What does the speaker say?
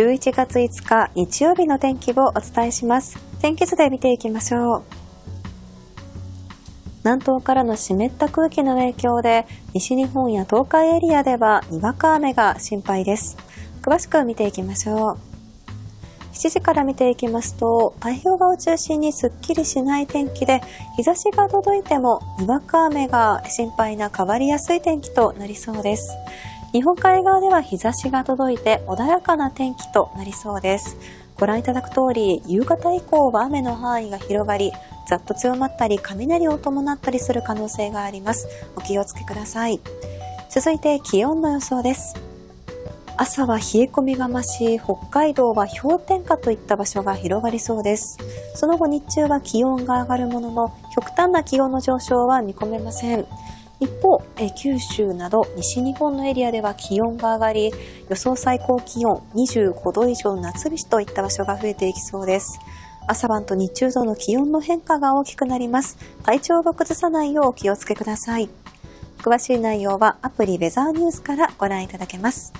11月5日日曜日の天気をお伝えします。天気図で見ていきましょう。南東からの湿った空気の影響で西日本や東海エリアではにわか雨が心配です。詳しく見ていきましょう。7時から見ていきますと太平洋側を中心にすっきりしない天気で日差しが届いてもにわか雨が心配な変わりやすい天気となりそうです。日本海側では日差しが届いて穏やかな天気となりそうです。ご覧いただく通り、夕方以降は雨の範囲が広がり、ざっと強まったり雷を伴ったりする可能性があります。お気をつけください。続いて気温の予想です。朝は冷え込みが増し、北海道は氷点下といった場所が広がりそうです。その後日中は気温が上がるものの、極端な気温の上昇は見込めません。一方、え九州など西日本のエリアでは気温が上がり、予想最高気温25度以上夏日といった場所が増えていきそうです。朝晩と日中との気温の変化が大きくなります。体調を崩さないようお気をつけください。詳しい内容はアプリウェザーニュースからご覧いただけます。